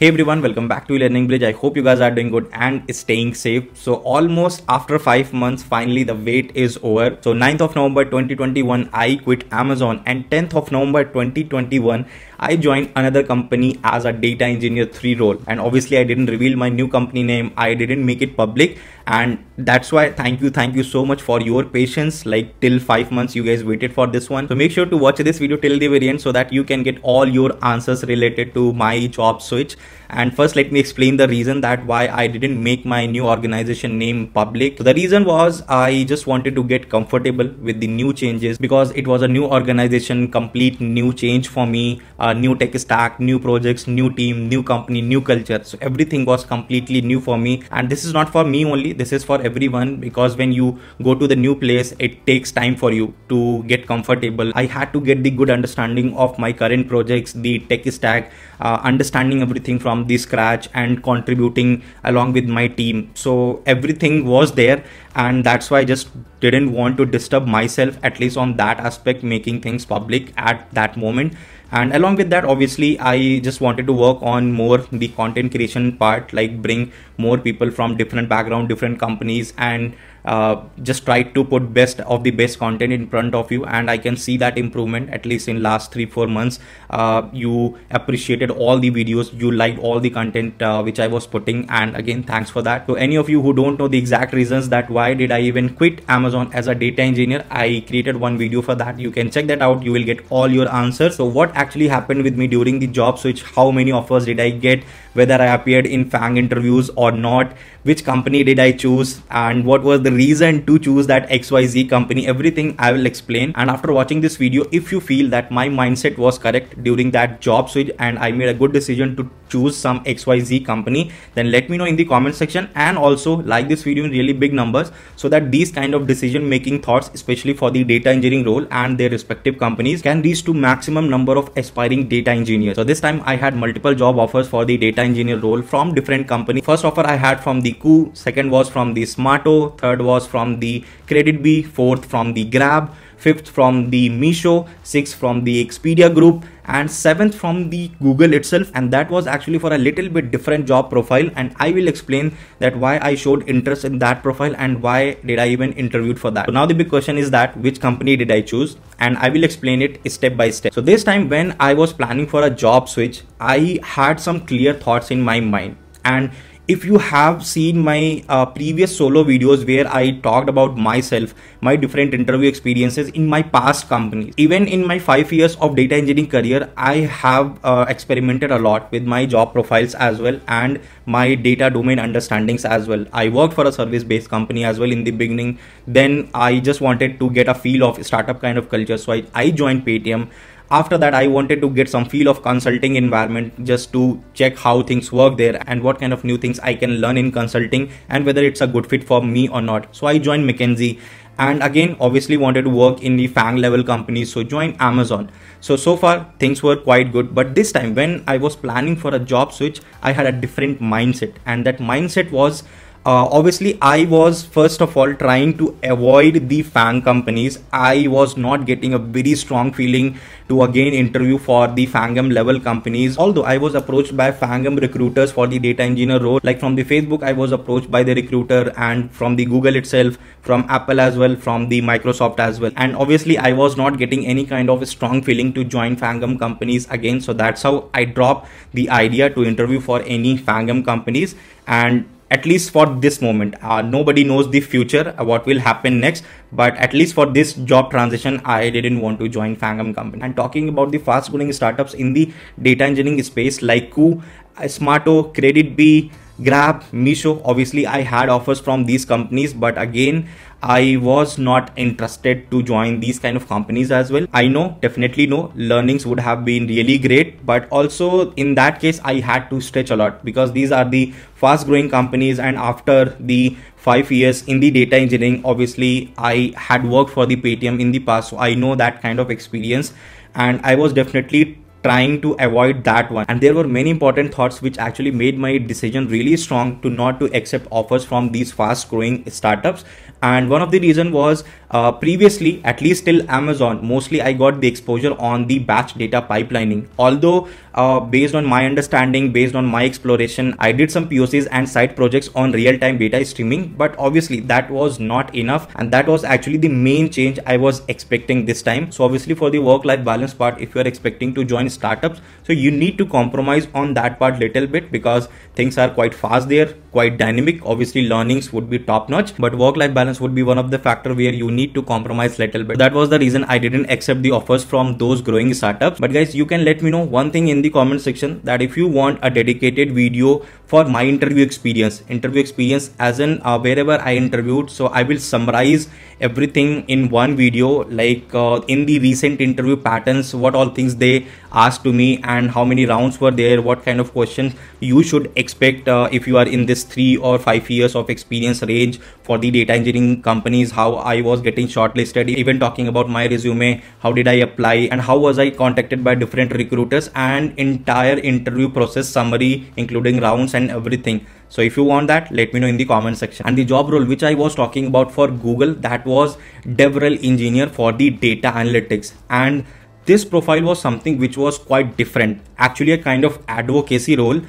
Hey everyone, welcome back to Learning Bridge. I hope you guys are doing good and staying safe. So almost after five months, finally the wait is over. So 9th of November 2021, I quit Amazon and 10th of November 2021, I joined another company as a data engineer 3 role. And obviously I didn't reveal my new company name. I didn't make it public. And that's why thank you. Thank you so much for your patience. Like till five months, you guys waited for this one. So make sure to watch this video till the very end so that you can get all your answers related to my job switch and first let me explain the reason that why I didn't make my new organization name public. So the reason was I just wanted to get comfortable with the new changes because it was a new organization, complete new change for me, uh, a new tech stack, new projects, new team, new company, new culture. So everything was completely new for me. And this is not for me only, this is for everyone because when you go to the new place, it takes time for you to get comfortable. I had to get the good understanding of my current projects, the tech stack, uh, understanding everything from the scratch and contributing along with my team so everything was there and that's why i just didn't want to disturb myself at least on that aspect making things public at that moment and along with that obviously i just wanted to work on more the content creation part like bring more people from different background different companies and uh, just try to put best of the best content in front of you and i can see that improvement at least in last three four months. Uh, you appreciated all the videos you liked all the content uh, which i was putting and again thanks for that. To any of you who don't know the exact reasons that why did i even quit amazon as a data engineer i created one video for that. You can check that out you will get all your answers. So what actually happened with me during the job switch? How many offers did i get? Whether I appeared in FAANG interviews or not, which company did I choose, and what was the reason to choose that XYZ company. Everything I will explain. And after watching this video, if you feel that my mindset was correct during that job switch and I made a good decision to choose some XYZ company, then let me know in the comment section and also like this video in really big numbers so that these kind of decision making thoughts, especially for the data engineering role and their respective companies can reach to maximum number of aspiring data engineers. So this time I had multiple job offers for the data engineer role from different companies. First offer I had from the Koo, second was from the Zomato, third was from the KreditBee, fourth from the Grab, fifth from the Meesho, sixth from the Expedia group, and seventh from the Google itself. And that was actually for a little bit different job profile. And I will explain that why I showed interest in that profile and why did I even interviewed for that. So now the big question is that which company did I choose? And I will explain it step by step. So this time when I was planning for a job switch, I had some clear thoughts in my mind. And if you have seen my uh, previous solo videos where I talked about myself, my different interview experiences in my past companies, even in my five years of data engineering career, I have uh, experimented a lot with my job profiles as well and my data domain understandings as well. I worked for a service based company as well in the beginning. Then I just wanted to get a feel of startup kind of culture. So I, I joined Paytm after that i wanted to get some feel of consulting environment just to check how things work there and what kind of new things i can learn in consulting and whether it's a good fit for me or not. So i joined mckinsey and again obviously wanted to work in the FAANG level companies so joined amazon. So so far things were quite good. But this time when i was planning for a job switch i had a different mindset and that mindset was uh, obviously i was first of all trying to avoid the FAANG companies. I was not getting a very strong feeling to again interview for the fangam level companies. Although i was approached by fangam recruiters for the data engineer role like from the facebook i was approached by the recruiter and from the google itself from apple as well from the microsoft as well. And obviously i was not getting any kind of a strong feeling to join fangam companies again. So that's how i dropped the idea to interview for any fangam companies. And at least for this moment uh, nobody knows the future uh, what will happen next but at least for this job transition i didn't want to join fangam company and talking about the fast growing startups in the data engineering space like Koo, KreditBee Grab, Meesho. Obviously, I had offers from these companies, but again, I was not interested to join these kind of companies as well. I know, definitely know, learnings would have been really great, but also in that case, I had to stretch a lot because these are the fast growing companies. And after the five years in the data engineering, obviously, I had worked for the Paytm in the past, so I know that kind of experience. And I was definitely trying to avoid that one. And there were many important thoughts which actually made my decision really strong to not to accept offers from these fast growing startups. And one of the reason was uh, previously at least till amazon mostly i got the exposure on the batch data pipelining. Although uh, based on my understanding based on my exploration i did some pocs and side projects on real-time data streaming but obviously that was not enough and that was actually the main change i was expecting this time. So obviously for the work-life balance part if you are expecting to join startups. So you need to compromise on that part little bit because things are quite fast there quite dynamic. Obviously learnings would be top notch but work life balance would be one of the factor where you need to compromise little bit. That was the reason i didn't accept the offers from those growing startups. But guys you can let me know one thing in the comment section that if you want a dedicated video for my interview experience interview experience as in uh, wherever i interviewed so i will summarize everything in one video like uh, in the recent interview patterns what all things they asked to me and how many rounds were there what kind of questions you should expect uh, if you are in this three or five years of experience range for the data engineering companies how i was getting shortlisted even talking about my resume how did i apply and how was i contacted by different recruiters and entire interview process summary including rounds and everything. So if you want that let me know in the comment section. And the job role which i was talking about for google that was devrel engineer for the data analytics. And this profile was something which was quite different actually a kind of advocacy role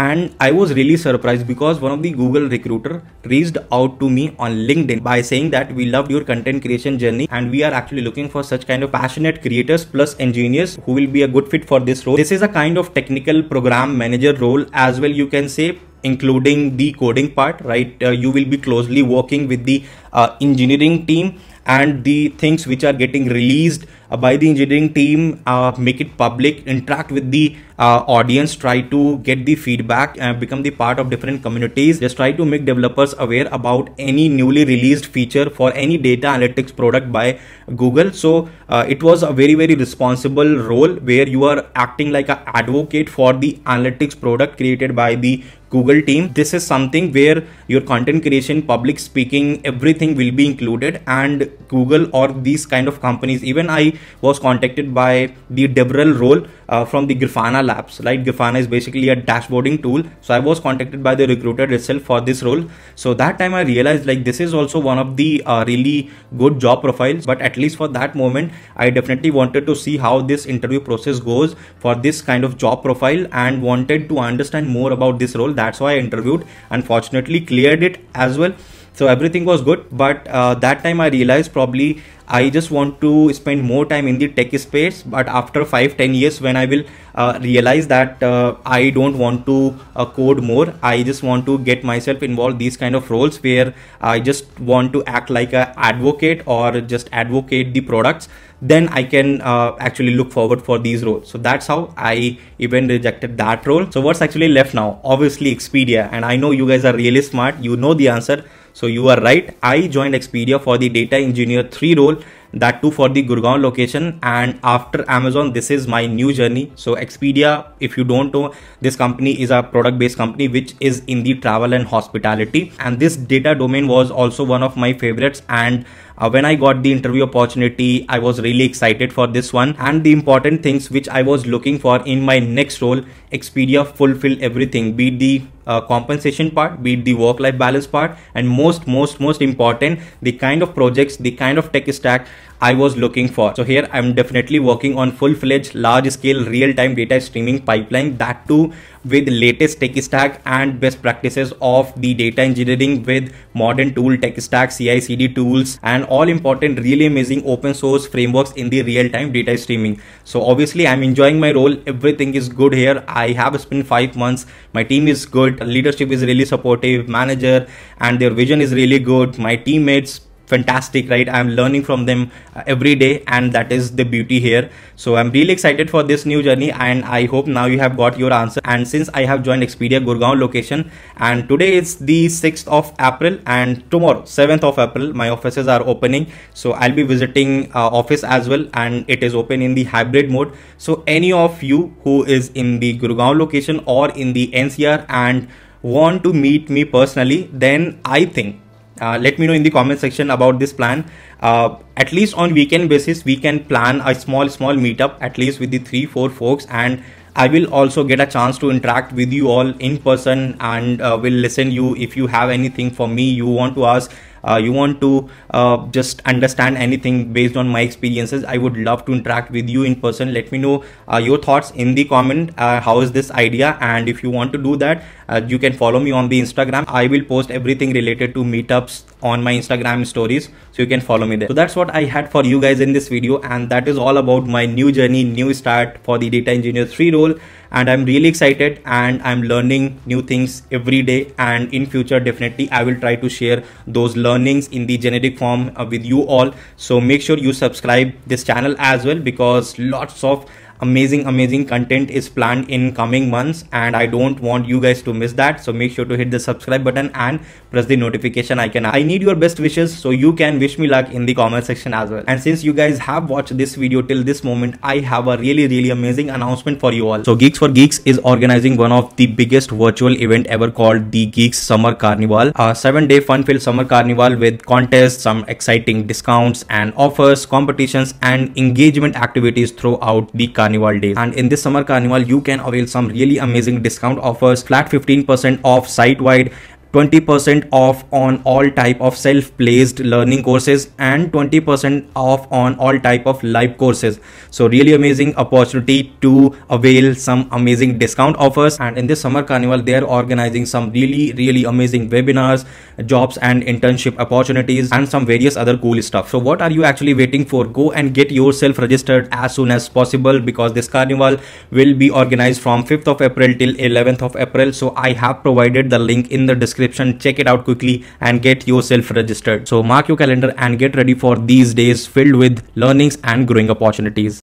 and I was really surprised because one of the Google recruiter reached out to me on LinkedIn by saying that we loved your content creation journey and we are actually looking for such kind of passionate creators plus engineers who will be a good fit for this role. This is a kind of technical program manager role as well you can say including the coding part right uh, you will be closely working with the uh, engineering team and the things which are getting released by the engineering team uh, make it public interact with the uh, audience try to get the feedback and become the part of different communities. Just try to make developers aware about any newly released feature for any data analytics product by google. So uh, it was a very very responsible role where you are acting like an advocate for the analytics product created by the google team. This is something where your content creation public speaking everything will be included and google or these kind of companies even i was contacted by the devrel role uh, from the grafana labs right? Grafana is basically a dashboarding tool. So i was contacted by the recruiter itself for this role. So that time i realized like this is also one of the uh, really good job profiles. But at least for that moment i definitely wanted to see how this interview process goes for this kind of job profile and wanted to understand more about this role. That's why i interviewed unfortunately cleared it as well so everything was good but uh, that time i realized probably I just want to spend more time in the tech space. But after five, 10 years, when I will uh, realize that uh, I don't want to uh, code more, I just want to get myself involved these kind of roles where I just want to act like a advocate or just advocate the products then I can uh, actually look forward for these roles. So that's how I even rejected that role. So what's actually left now? Obviously Expedia. And I know you guys are really smart. You know the answer. So you are right. I joined Expedia for the data engineer 3 role that too for the Gurgaon location and after Amazon this is my new journey so Expedia if you don't know this company is a product based company which is in the travel and hospitality and this data domain was also one of my favorites and uh, when I got the interview opportunity, I was really excited for this one. And the important things which I was looking for in my next role, Expedia fulfill everything, be the uh, compensation part, be it the work-life balance part, and most, most, most important, the kind of projects, the kind of tech stack I was looking for. So here I'm definitely working on full-fledged large-scale real-time data streaming pipeline that too with latest tech stack and best practices of the data engineering with modern tool tech stack CI CD tools and all important really amazing open source frameworks in the real-time data streaming. So obviously I'm enjoying my role. Everything is good here. I have spent five months. My team is good. Leadership is really supportive. Manager and their vision is really good. My teammates fantastic right? I'm learning from them uh, every day and that is the beauty here. So i'm really excited for this new journey and i hope now you have got your answer. And since i have joined expedia gurgaon location and today is the 6th of april and tomorrow 7th of april my offices are opening. So i'll be visiting uh, office as well and it is open in the hybrid mode. So any of you who is in the gurgaon location or in the ncr and want to meet me personally then i think uh, let me know in the comment section about this plan. Uh, at least on weekend basis we can plan a small small meetup at least with the three four folks and I will also get a chance to interact with you all in person and uh, will listen you if you have anything for me you want to ask you want to uh, just understand anything based on my experiences. I would love to interact with you in person. Let me know uh, your thoughts in the comment. Uh, how is this idea? And if you want to do that uh, you can follow me on the instagram. I will post everything related to meetups on my instagram stories so you can follow me there. So that's what i had for you guys in this video and that is all about my new journey new start for the data engineer 3 role and i'm really excited and i'm learning new things every day. And in future definitely i will try to share those learnings in the generic form uh, with you all. So make sure you subscribe this channel as well because lots of amazing amazing content is planned in coming months. And i don't want you guys to miss that. So make sure to hit the subscribe button and press the notification icon. I need your best wishes so you can wish me luck in the comment section as well. And since you guys have watched this video till this moment i have a really really amazing announcement for you all. So geeks for geeks is organizing one of the biggest virtual event ever called the geeks summer carnival. A seven day fun filled summer carnival with contests some exciting discounts and offers competitions and engagement activities throughout the carnival days. And in this summer carnival you can avail some really amazing discount offers flat 15% off site wide 20% off on all type of self-placed learning courses and 20% off on all type of live courses. So really amazing opportunity to avail some amazing discount offers. And in this summer carnival they are organizing some really really amazing webinars jobs and internship opportunities and some various other cool stuff. So what are you actually waiting for? Go and get yourself registered as soon as possible because this carnival will be organized from 5th of april till 11th of april. So i have provided the link in the description description check it out quickly and get yourself registered. So mark your calendar and get ready for these days filled with learnings and growing opportunities